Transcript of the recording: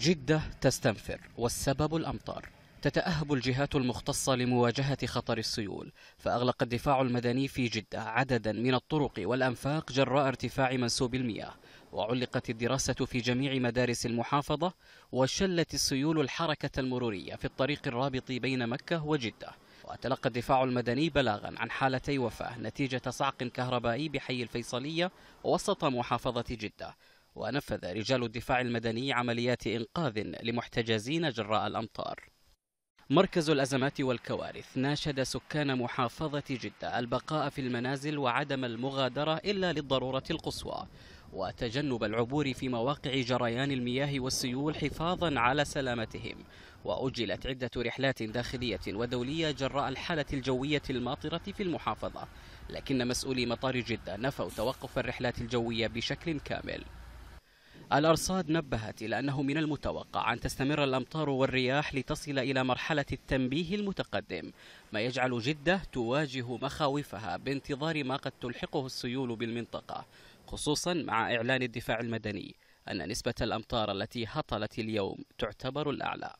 جدة تستنفر والسبب الأمطار. تتأهب الجهات المختصة لمواجهة خطر السيول فأغلق الدفاع المدني في جدة عددا من الطرق والأنفاق جراء ارتفاع منسوب المياه. وعلقت الدراسة في جميع مدارس المحافظة وشلت السيول الحركة المرورية في الطريق الرابط بين مكة وجدة. وتلقى الدفاع المدني بلاغا عن حالتي وفاة نتيجة صعق كهربائي بحي الفيصلية وسط محافظة جدة. ونفذ رجال الدفاع المدني عمليات إنقاذ لمحتجزين جراء الأمطار. مركز الأزمات والكوارث ناشد سكان محافظة جدة البقاء في المنازل وعدم المغادرة إلا للضرورة القصوى وتجنب العبور في مواقع جريان المياه والسيول حفاظا على سلامتهم. وأجلت عدة رحلات داخلية ودولية جراء الحالة الجوية الماطرة في المحافظة لكن مسؤولي مطار جدة نفوا توقف الرحلات الجوية بشكل كامل. الأرصاد نبهت إلى أنه من المتوقع أن تستمر الأمطار والرياح لتصل إلى مرحلة التنبيه المتقدم ما يجعل جدة تواجه مخاوفها بانتظار ما قد تلحقه السيول بالمنطقة خصوصا مع إعلان الدفاع المدني أن نسبة الأمطار التي هطلت اليوم تعتبر الأعلى.